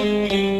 Música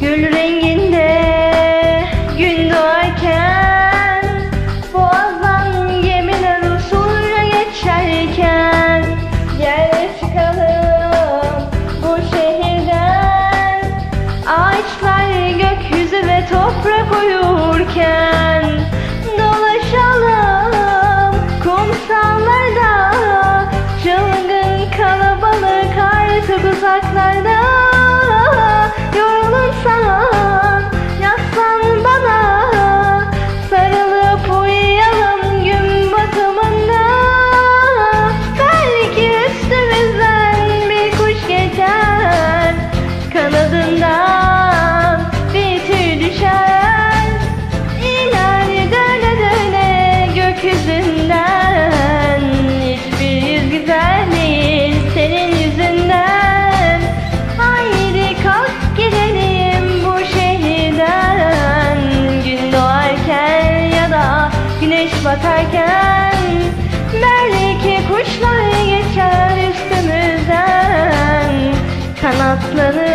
Gül renginde gün doğarken Boğazdan gemiler usulca geçerken Gel çıkalım bu şehirden. Ağaçlar gökyüzü ve toprak uyurken Dolaşalım kumsallarda. Çılgın kalabalık artık uzaklarda love